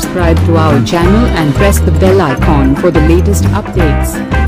subscribe to our channel and press the bell icon for the latest updates.